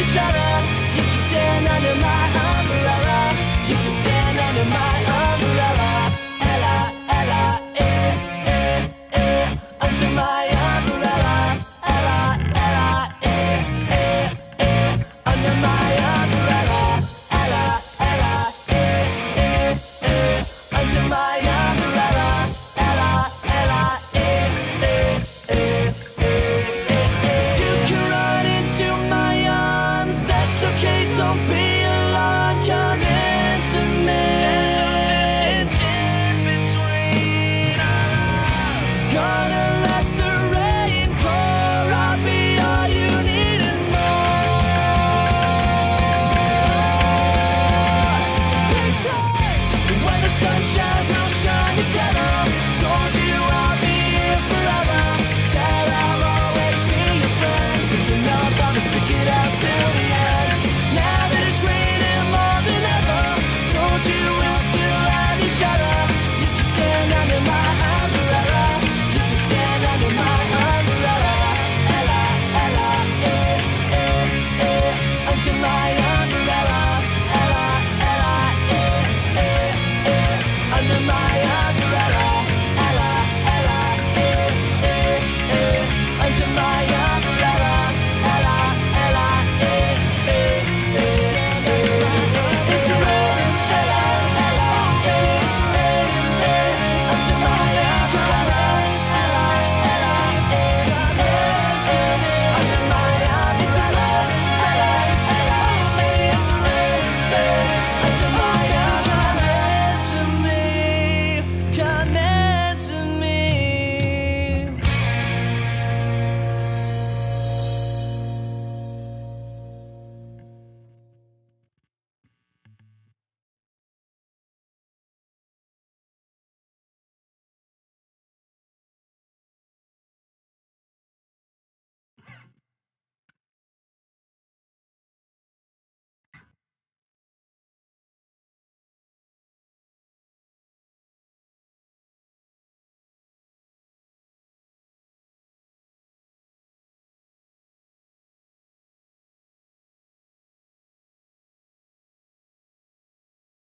each other. You can stand under my umbrella. You can stand under my